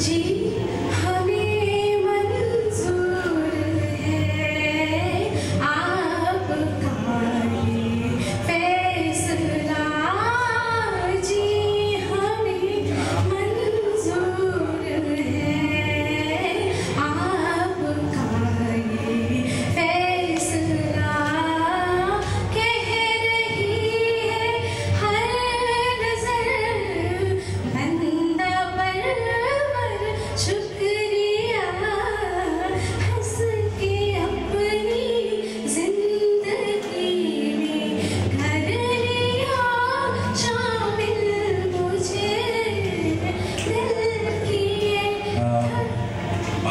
Gucci.